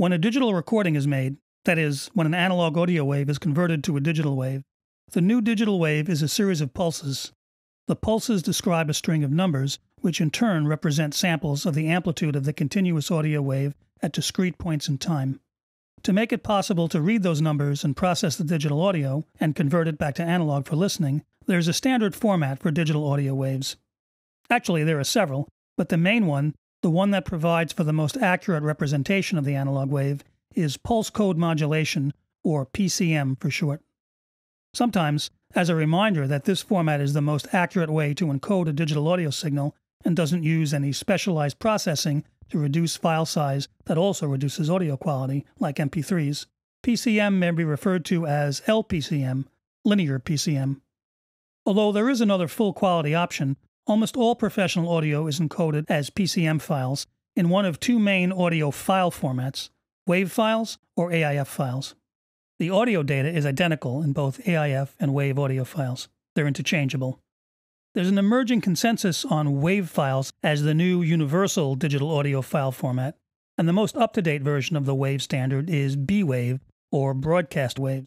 When a digital recording is made, that is, when an analog audio wave is converted to a digital wave, the new digital wave is a series of pulses. The pulses describe a string of numbers, which in turn represent samples of the amplitude of the continuous audio wave at discrete points in time. To make it possible to read those numbers and process the digital audio and convert it back to analog for listening, there's a standard format for digital audio waves. Actually, there are several, but the main one, the one that provides for the most accurate representation of the analog wave, is pulse code modulation, or PCM for short. Sometimes, as a reminder that this format is the most accurate way to encode a digital audio signal and doesn't use any specialized processing to reduce file size that also reduces audio quality, like MP3s. PCM may be referred to as LPCM, linear PCM. Although there is another full quality option, almost all professional audio is encoded as PCM files in one of two main audio file formats WAV files or AIF files. The audio data is identical in both AIF and WAV audio files, they're interchangeable. There's an emerging consensus on WAV files as the new universal digital audio file format, and the most up to date version of the WAV standard is B Wave, or Broadcast Wave.